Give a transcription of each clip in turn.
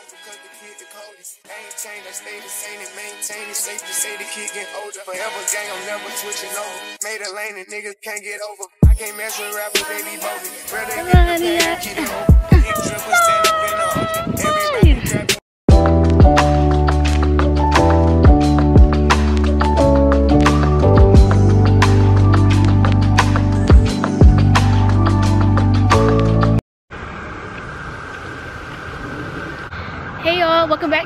colder, cause the kid the coldest. Ain't changed, I stay the same and maintain it. Safe to say the kid getting older. Forever gang, I'm never switching over. Made a lane and niggas can't get over. I can't mess with rappers, they be bogus. Brother, get the keep it open.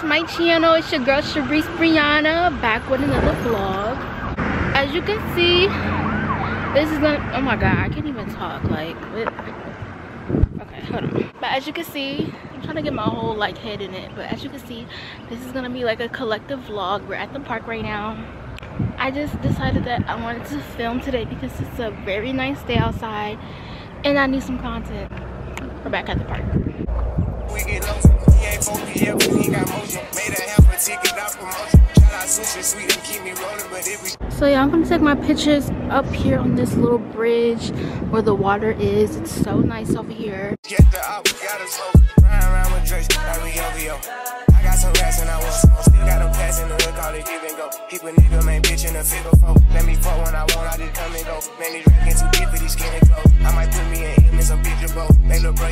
To my channel. It's your girl Charrise Brianna back with another vlog. As you can see, this is gonna oh my god, I can't even talk like? Okay, hold on. But as you can see, I'm trying to get my whole like head in it, but as you can see, this is gonna be like a collective vlog. We're at the park right now. I just decided that I wanted to film today because it's a very nice day outside and I need some content. We're back at the park. We get low. He ain't 4 but he got motion. Made a half a ticket out promotion. Shout out sushi sweet and keep me rolling, but if we So yeah, I'm gonna take my pictures up here on this little bridge where the water is. It's so nice over here. get the up, we got us. Ride around with Drake, like we OVO. I got some rats and I smoke. Still got them pass in the hood, call it give and go. Keep a nigga, man, bitch in a figure four. Let me fuck when I want, I just come and go. Man, these too deep for these skinny clothes. I might put me in him in some picture, bro. Make little bro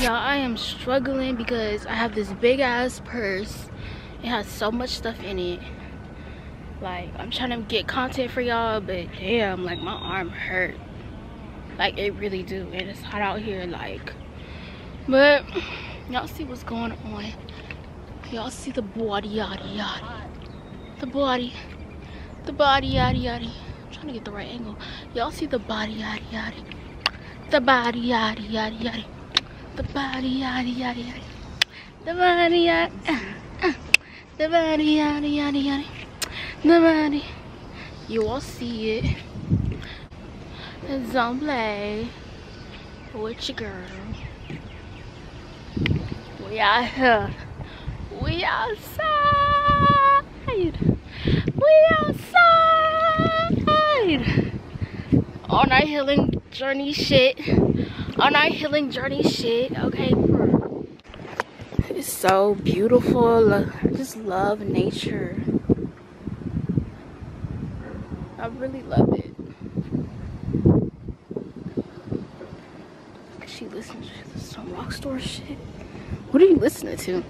Y'all, I am struggling because I have this big ass purse. It has so much stuff in it. Like, I'm trying to get content for y'all, but damn, like my arm hurt. Like it really do. And it's hot out here, like. But y'all see what's going on. Y'all see the body yada yada. The body. The body yada yada. I'm trying to get the right angle. Y'all see the body yada yada. The body yada yada yada. The body yada yada yada. The body yada. uh, uh. The body yada yada yada. The body. You all see it. Don't play with your girl. We out here. We outside. We outside. On our healing journey shit. On our healing journey shit. Okay. It's so beautiful. I just love nature. I really love it. She listens to some rock store shit. What are you listening to?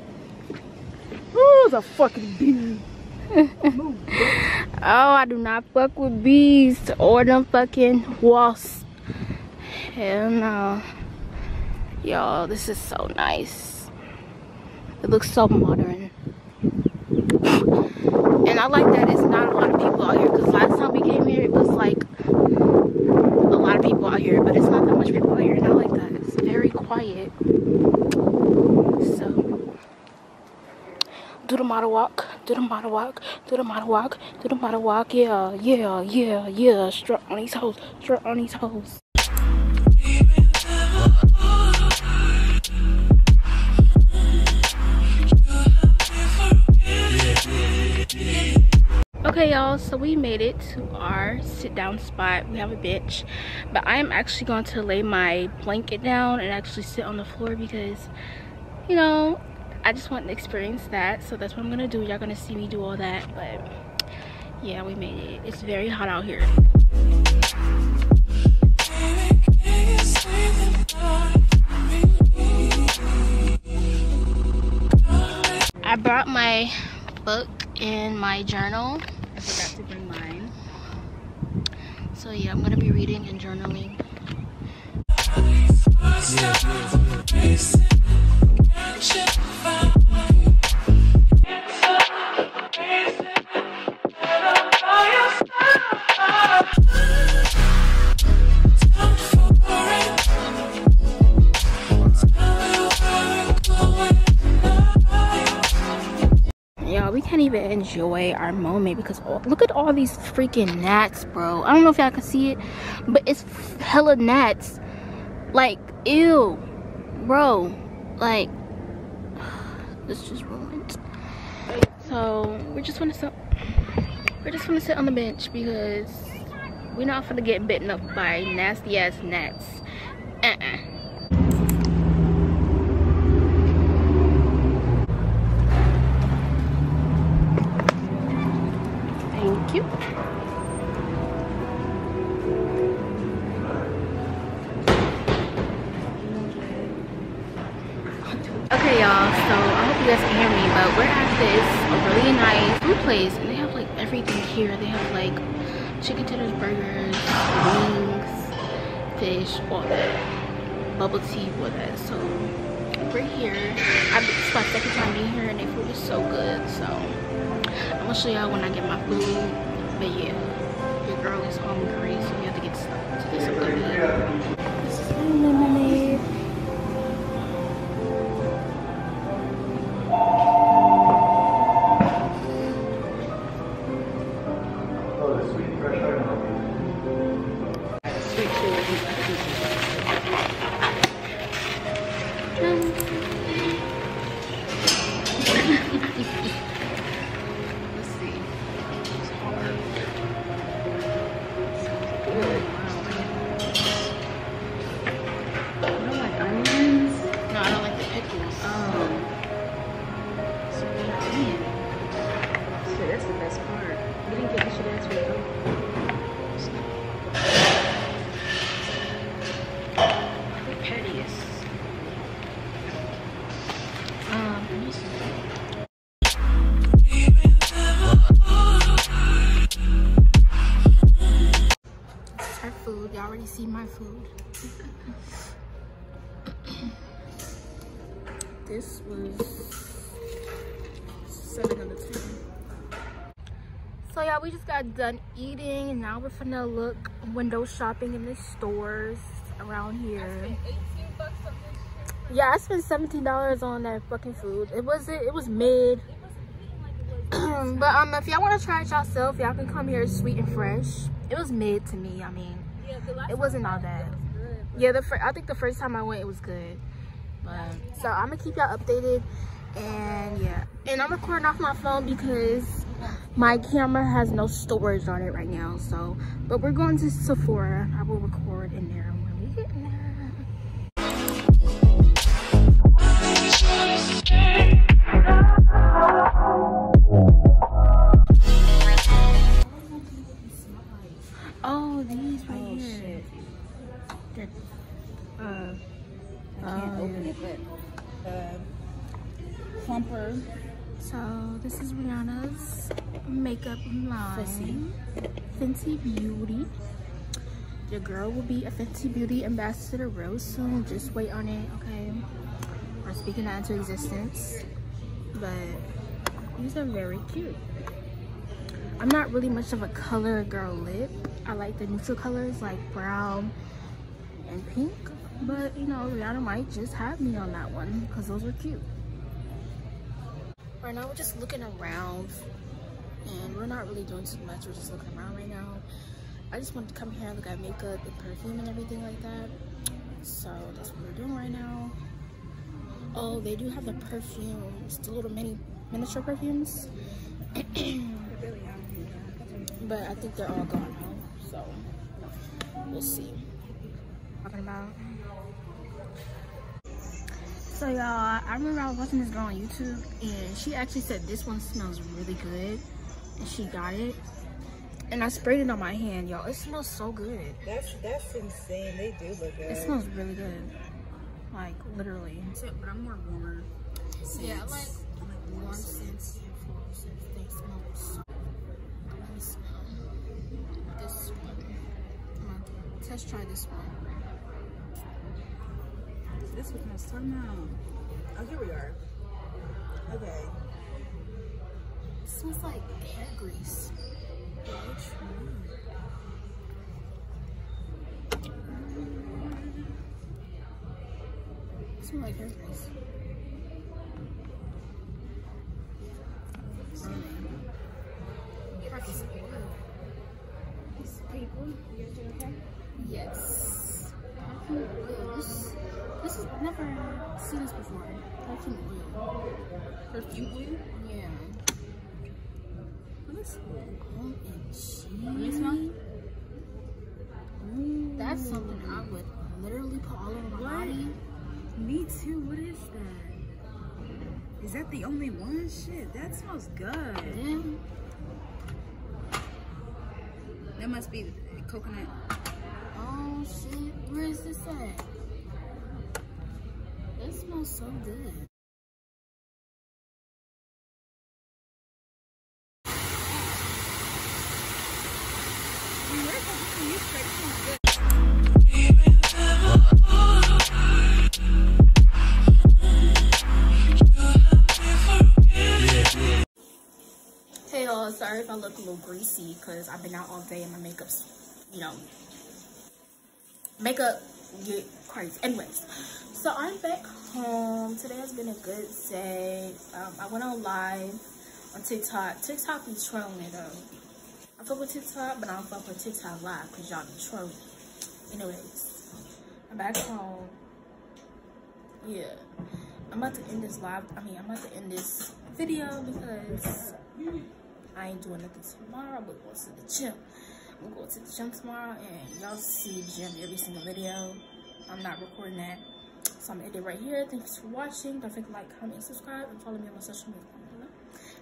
Oh, the fucking bee. Oh, I do not fuck with bees or them fucking wasps. Hell no. Y'all, this is so nice. It looks so modern. And I like that it's not a lot of people out here because last time we came here it was like a lot of people out here, but it's not that much people out here and I like that. It's very quiet. So do the model walk, do the model walk, do the model walk, do the model walk, yeah, yeah, yeah, yeah. Strut on these hoes, strut on these hoes. Okay, y'all, so we made it to our sit down spot. We have a bench, but I am actually going to lay my blanket down and actually sit on the floor because, you know, I just want to experience that. So that's what I'm gonna do. Y'all gonna see me do all that, but yeah, we made it. It's very hot out here. I brought my book and my journal. I forgot to bring mine. So yeah, I'm gonna be reading and journaling. Y'all, even enjoy our moment because all, look at all these freaking gnats, bro. I don't know if y'all can see it, but it's hella gnats. Like, ew, bro. Like, this just ruined. So we're just gonna sit. We're just gonna sit on the bench because we're not gonna get bitten up by nasty ass gnats. You guys can hear me, but we're at this really nice food place, and they have like everything here. They have like chicken tenders, burgers, wings, fish, all that, bubble tea, all that. So we're here. I've it's my second time being here, and their food is so good. So I'm gonna show y'all when I get my food. But yeah, your girl is hungry, so we have to get to eat. This is Let's her food. Y'all already see my food. This was seven out of ten. So y'all, we just got done eating and now we're finna look window shopping in the stores around here. Yeah, I spent seventeen dollars on that fucking food. It was it, it was mid. but um, if y'all want to try it yourself, y'all can come here, sweet and fresh. It was mid to me. I mean, it wasn't all that. Yeah, the I think the first time I went, it was good. But so I'm gonna keep y'all updated, and yeah, and I'm recording off my phone because my camera has no storage on it right now. So, but we're going to Sephora. I will record in there when we get in there. So this is Rihanna's makeup line. Fenty. Fenty Beauty. Your girl will be a Fenty Beauty ambassador real soon. Just wait on it, okay? We're speaking that into existence. But these are very cute. I'm not really much of a color girl lip. I like the neutral colors like brown and pink. But you know, Rihanna might just have me on that one because those are cute. Right now we're just looking around and we're not really doing too much. We're just looking around right now. I just wanted to come here and look at makeup and perfume and everything like that. So that's what we're doing right now. Oh, they do have the perfumes, the little mini miniature perfumes. but I think they're all gone now. So we'll see. Talking about. So y'all, I remember I was watching this girl on YouTube and she actually said this one smells really good and she got it. And I sprayed it on my hand, y'all. It smells so good. That's that's insane. They do look good. It smells really good. Like literally. But I'm more warmer. Yeah, I like warm scents and floral scents. They smell so Let me smell this one. Come on, test try this one. This was my summer. Oh, here we are. Okay. It smells like hair grease. It smells like hair grease. People, you guys doing okay? Yes. This, this is never seen this before. Perfume oil. Perfume oil? Yeah. That's cool. OMG. Smell. That's something I would literally put all over my What? body. Me too. What is that? Is that the only one? Shit, that smells good. Then That must be coconut. Shit, where is this at? That smells so good. Hey y'all, sorry if I look a little greasy because I've been out all day and my makeup's, you know, makeup get crazy. Anyways, so I'm back home. Today has been a good day. Um, I went on live on TikTok. TikTok be trolling it though. I fuck with TikTok, but I don't fuck with TikTok live because y'all be trolling. Anyways, I'm back home. Yeah, I'm about to end this live. I mean, I'm about to end this video because I ain't doing nothing tomorrow. We're going to the gym. I'm going to the gym tomorrow and y'all see gym every single video. I'm not recording that. So I'm gonna end it right here. Thanks for watching. Don't forget to like, comment, subscribe, and follow me on my social media.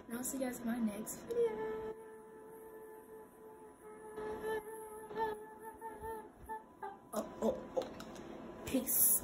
And I'll see you guys in my next video. Oh, oh, oh. Peace.